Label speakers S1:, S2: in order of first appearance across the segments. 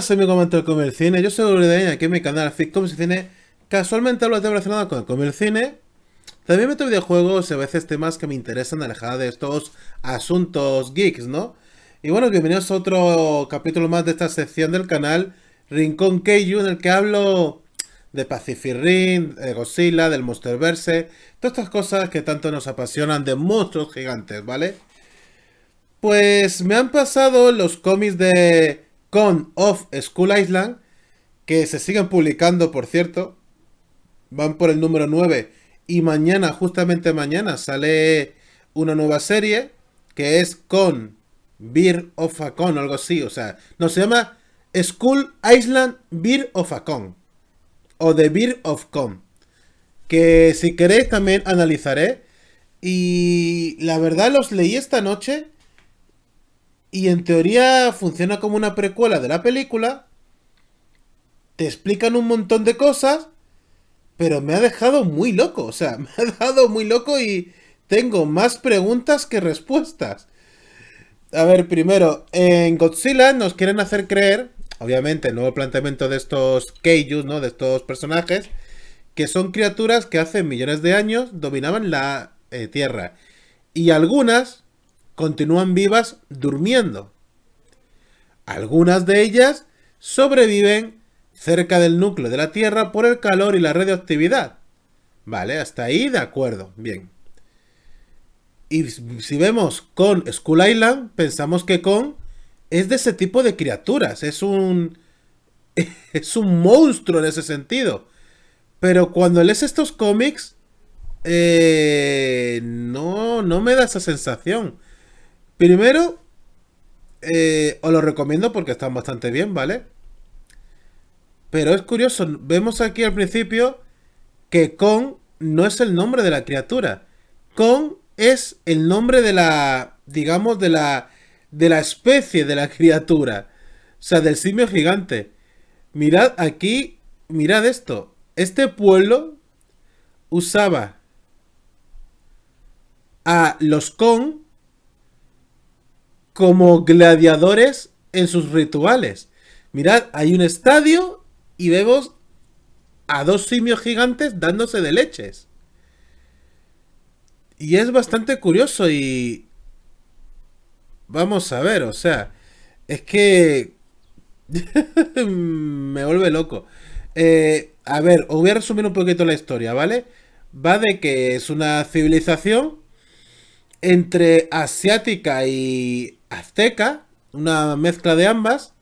S1: Buenas, soy mi comentario Come el Cine. Yo soy Uridain, aquí en mi canal Fitcom Cine. Casualmente hablo de temas relacionados con el Come el Cine. También meto videojuegos y a veces temas que me interesan alejada de estos asuntos geeks, ¿no? Y bueno, bienvenidos a otro capítulo más de esta sección del canal Rincón Keiju, en el que hablo de Pacific Rim, de Godzilla, del Monsterverse, todas estas cosas que tanto nos apasionan de monstruos gigantes, ¿vale? Pues me han pasado los cómics de con of School Island, que se siguen publicando, por cierto. Van por el número 9 y mañana, justamente mañana, sale una nueva serie que es con Beer of a Con, algo así. O sea, no se llama School Island Beer of a Con o The Beer of Con. Que si queréis también analizaré. Y la verdad los leí esta noche y en teoría funciona como una precuela de la película. Te explican un montón de cosas. Pero me ha dejado muy loco. O sea, me ha dejado muy loco y tengo más preguntas que respuestas. A ver, primero, en Godzilla nos quieren hacer creer, obviamente, el nuevo planteamiento de estos Keijus, ¿no? De estos personajes, que son criaturas que hace millones de años dominaban la eh, Tierra. Y algunas continúan vivas durmiendo. Algunas de ellas sobreviven cerca del núcleo de la Tierra por el calor y la radioactividad. Vale, hasta ahí de acuerdo. Bien. Y si vemos con Skull Island, pensamos que con es de ese tipo de criaturas. Es un. Es un monstruo en ese sentido. Pero cuando lees estos cómics. Eh, no, no me da esa sensación. Primero, eh, os lo recomiendo porque están bastante bien, ¿vale? Pero es curioso, vemos aquí al principio que Kong no es el nombre de la criatura. Kong es el nombre de la, digamos, de la, de la especie de la criatura. O sea, del simio gigante. Mirad aquí, mirad esto. Este pueblo usaba a los Kong como gladiadores en sus rituales. Mirad, hay un estadio y vemos a dos simios gigantes dándose de leches. Y es bastante curioso y... Vamos a ver, o sea, es que... me vuelve loco. Eh, a ver, os voy a resumir un poquito la historia, ¿vale? Va de que es una civilización entre asiática y azteca, una mezcla de ambas,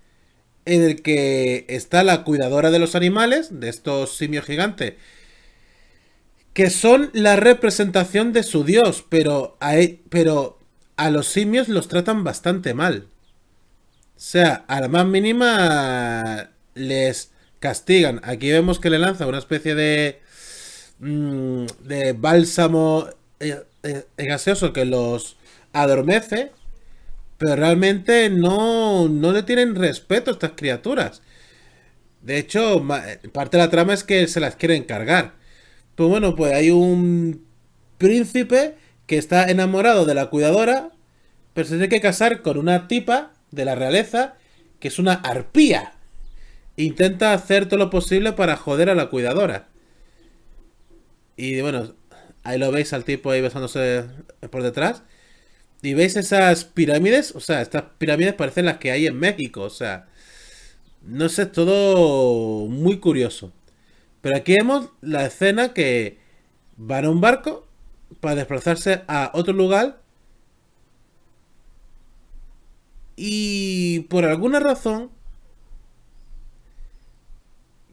S1: en el que está la cuidadora de los animales, de estos simios gigantes, que son la representación de su dios, pero a, e, pero a los simios los tratan bastante mal. O sea, a la más mínima les castigan. Aquí vemos que le lanza una especie de, mm, de bálsamo eh, eh, gaseoso que los adormece pero realmente no, no le tienen respeto a estas criaturas. De hecho, parte de la trama es que se las quieren cargar. Pues bueno, pues hay un príncipe que está enamorado de la cuidadora, pero se tiene que casar con una tipa de la realeza que es una arpía. Intenta hacer todo lo posible para joder a la cuidadora. Y bueno, ahí lo veis al tipo ahí besándose por detrás. Y veis esas pirámides, o sea, estas pirámides parecen las que hay en México, o sea, no sé, es todo muy curioso. Pero aquí vemos la escena que van a un barco para desplazarse a otro lugar y por alguna razón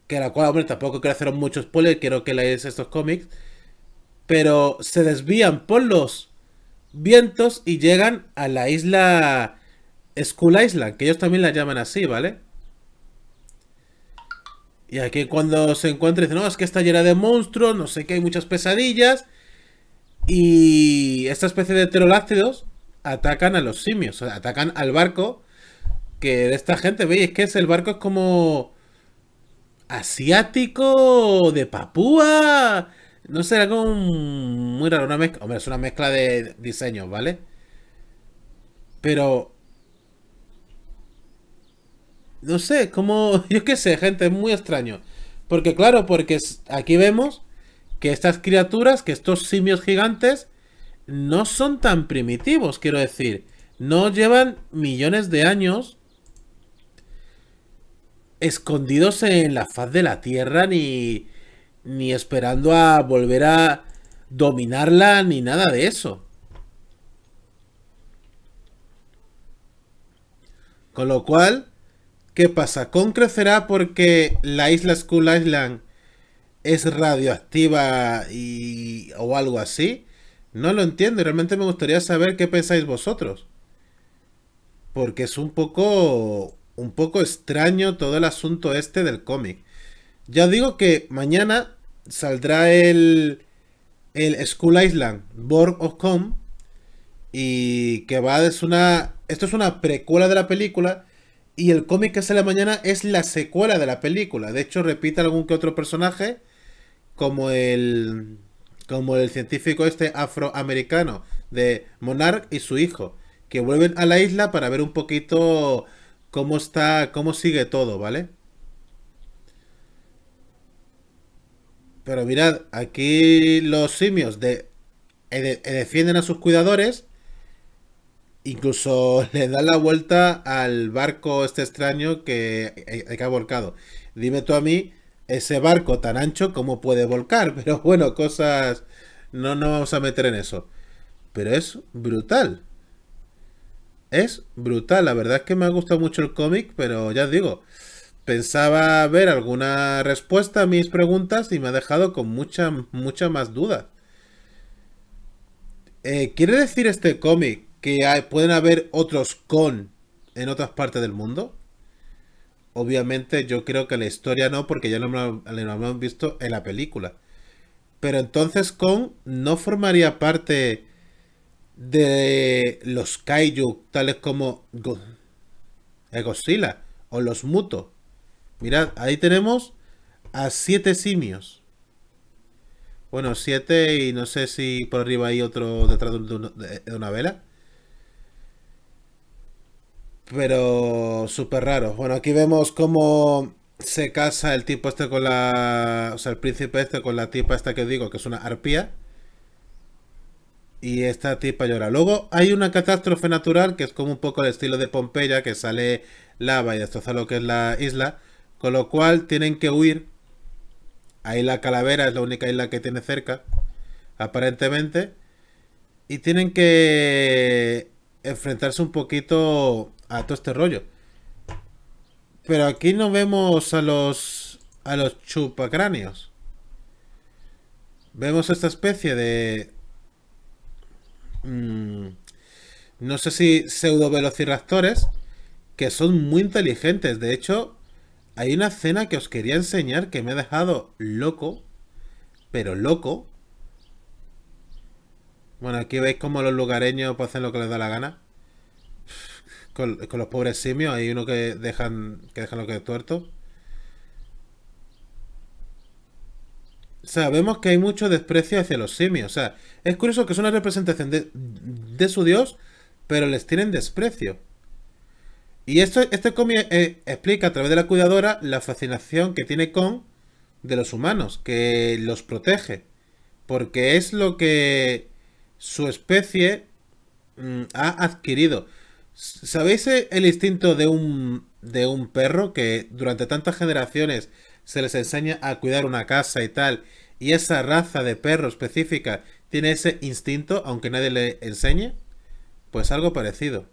S1: que la cual, hombre, tampoco quiero hacer mucho spoiler, quiero que leáis estos cómics, pero se desvían por los vientos y llegan a la isla Skull Island, que ellos también la llaman así, ¿vale? Y aquí cuando se encuentra dicen, no, es que está llena de monstruos, no sé qué, hay muchas pesadillas. Y esta especie de pterodáctidos atacan a los simios, o sea, atacan al barco que de esta gente, veis, que es el barco es como asiático de Papúa no será como muy raro, una mezcla. Hombre, es una mezcla de diseños, ¿vale? Pero. no sé, como, yo qué sé, gente, es muy extraño. Porque claro, porque aquí vemos que estas criaturas, que estos simios gigantes, no son tan primitivos, quiero decir. No llevan millones de años escondidos en la faz de la Tierra, ni, ni esperando a volver a dominarla, ni nada de eso. Con lo cual, ¿qué pasa? ¿Con crecerá porque la isla Skull Island es radioactiva y, o algo así? No lo entiendo realmente me gustaría saber qué pensáis vosotros. Porque es un poco un poco extraño todo el asunto este del cómic. Ya digo que mañana saldrá el el School Island Board of Com y que va es una esto es una precuela de la película y el cómic que sale mañana es la secuela de la película. De hecho, repite algún que otro personaje como el como el científico este afroamericano de Monarch y su hijo, que vuelven a la isla para ver un poquito cómo está, cómo sigue todo, ¿vale? Pero mirad, aquí los simios de, eh, eh, defienden a sus cuidadores. Incluso le dan la vuelta al barco este extraño que, eh, que ha volcado. Dime tú a mí ese barco tan ancho, ¿cómo puede volcar? Pero bueno, cosas... No nos vamos a meter en eso. Pero es brutal. Es brutal. La verdad es que me ha gustado mucho el cómic, pero ya os digo, pensaba ver alguna respuesta a mis preguntas y me ha dejado con mucha, mucha más duda. Eh, ¿Quiere decir este cómic que pueden haber otros con en otras partes del mundo? Obviamente yo creo que la historia no, porque ya lo, hemos visto en la película. Pero entonces Kong no formaría parte de los kaiju tales como Godzilla o los Muto. Mirad, ahí tenemos a siete simios. Bueno, siete y no sé si por arriba hay otro detrás de una vela. Pero súper raro. Bueno, aquí vemos cómo se casa el tipo este con la... O sea, el príncipe este con la tipa esta que digo, que es una arpía. Y esta tipa llora. Luego hay una catástrofe natural que es como un poco el estilo de Pompeya, que sale lava y destroza lo que es la isla. Con lo cual tienen que huir. Ahí la calavera es la única isla que tiene cerca. Aparentemente. Y tienen que enfrentarse un poquito a todo este rollo. Pero aquí no vemos a los a los chupacráneos. Vemos esta especie de mm, no sé si pseudo velociraptores que son muy inteligentes. De hecho, hay una escena que os quería enseñar que me ha dejado loco, pero loco. Bueno, aquí veis cómo los lugareños hacen lo que les da la gana con, los pobres simios. Hay uno que dejan, que dejan lo que es tuerto. Sabemos que hay mucho desprecio hacia los simios. O sea, es curioso que es una representación de, su dios, pero les tienen desprecio. Y esto, este cómic eh, explica a través de la cuidadora la fascinación que tiene con de los humanos, que los protege. Porque es lo que su especie mm, ha adquirido. ¿Sabéis el instinto de un, de un perro que durante tantas generaciones se les enseña a cuidar una casa y tal? Y esa raza de perro específica tiene ese instinto aunque nadie le enseñe? Pues algo parecido.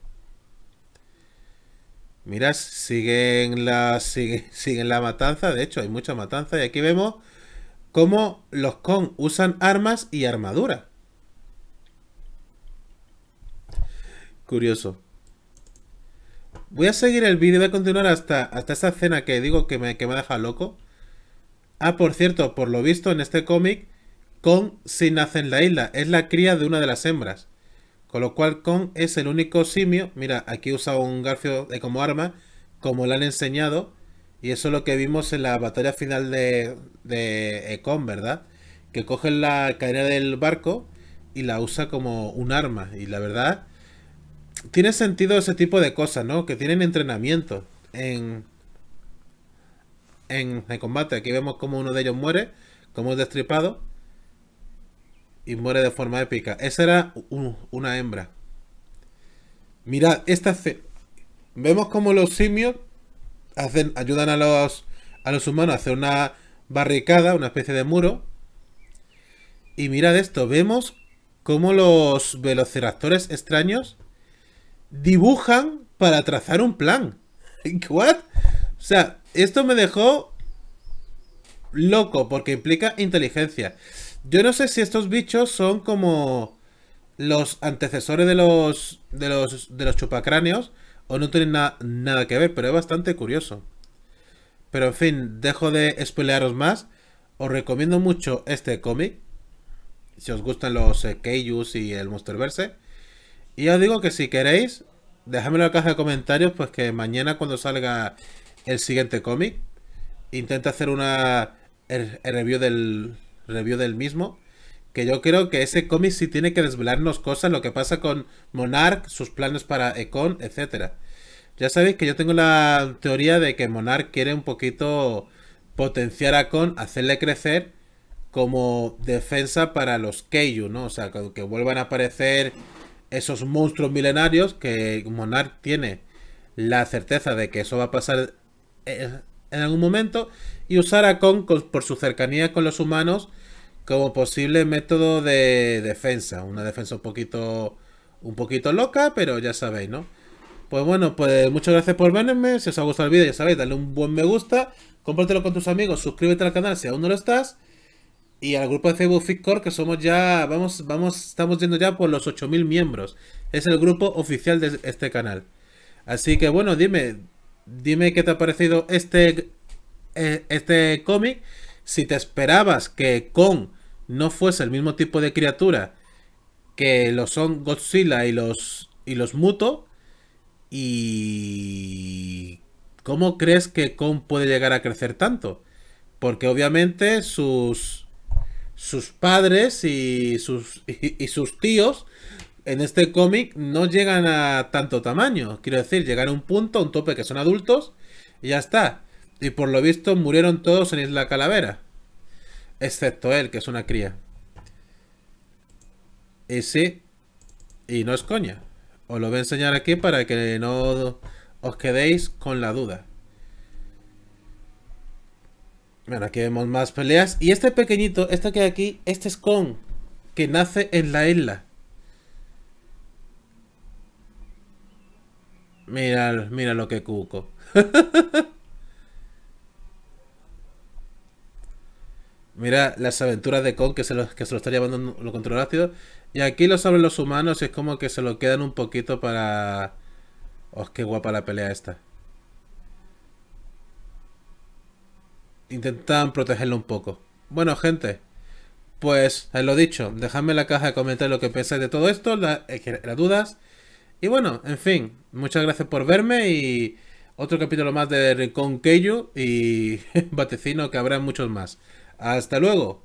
S1: Mirad, siguen la, sigue, siguen la matanza. De hecho, hay mucha matanza. Y aquí vemos cómo los Kong usan armas y armadura. Curioso. Voy a seguir el vídeo, voy a continuar hasta, hasta esa escena que digo que me, que me deja loco. Ah, por cierto, por lo visto en este cómic, Kong sí nace en la isla. Es la cría de una de las hembras. Con lo cual Kong es el único simio. Mira, aquí usa un garfio como arma, como le han enseñado. Y eso es lo que vimos en la batalla final de, de ¿verdad? Que coge la cadena del barco y la usa como un arma. Y la verdad, tiene sentido ese tipo de cosas, ¿no? Que tienen entrenamiento en, en combate. Aquí vemos como uno de ellos muere, como es destripado. Y muere de forma épica. Esa era una hembra. Mirad, esta... Vemos como los simios hacen, ayudan a los, a los humanos a hacer una barricada, una especie de muro. Y mirad esto, vemos cómo los velociraptores extraños dibujan para trazar un plan. ¿What? O sea, esto me dejó loco porque implica inteligencia. Yo no sé si estos bichos son como los antecesores de los de los de los chupacráneos o no tienen nada que ver, pero es bastante curioso. Pero en fin, dejo de spoilearos más. Os recomiendo mucho este cómic. Si os gustan los eh, y el Monsterverse. Y os digo que si queréis, dejadmelo en la caja de comentarios, pues que mañana cuando salga el siguiente cómic, intenta hacer una review del review del mismo. Que yo creo que ese cómic sí tiene que desvelarnos cosas, lo que pasa con Monarch, sus planes para Econ, etcétera. Ya sabéis que yo tengo la teoría de que Monarch quiere un poquito potenciar a Con, hacerle crecer como defensa para los Keiju, ¿no? O sea, que vuelvan a aparecer esos monstruos milenarios que Monarch tiene la certeza de que eso va a pasar eh, en algún momento y usar a Kong por su cercanía con los humanos como posible método de defensa, una defensa un poquito un poquito loca, pero ya sabéis, ¿no? Pues bueno, pues muchas gracias por verme, si os ha gustado el vídeo ya sabéis, dale un buen me gusta, compártelo con tus amigos, suscríbete al canal si aún no lo estás y al grupo de Facebook Fitcore que somos ya, vamos, vamos, estamos yendo ya por los 8000 miembros. Es el grupo oficial de este canal. Así que bueno, dime, dime qué te ha parecido este, eh, este cómic. Si te esperabas que Kong no fuese el mismo tipo de criatura que lo son Godzilla y los, y los Muto. Y... ¿Cómo crees que Kong puede llegar a crecer tanto? Porque obviamente sus sus padres y sus, y, sus tíos en este cómic no llegan a tanto tamaño. Quiero decir, llegan a un punto, a un tope que son adultos y ya está. Y por lo visto murieron todos en Isla Calavera. Excepto él, que es una cría. Y sí, y no es coña. Os lo voy a enseñar aquí para que no os quedéis con la duda. Bueno, aquí vemos más peleas. Y este pequeñito, este que hay aquí, este es con que nace en la isla. Mira, mira lo que cuco. mira las aventuras de Kong que se lo, que se lo está llevando lo control ácido. Y aquí lo saben los humanos y es como que se lo quedan un poquito para... Oh, qué guapa la pelea esta. intentan protegerlo un poco. Bueno, gente, pues lo dicho, dejadme en la caja de comentarios lo que pensáis de todo esto, eh, las dudas. Y bueno, en fin, muchas gracias por verme y otro capítulo más de Rincón Keiju y Batecino que habrá muchos más. Hasta luego.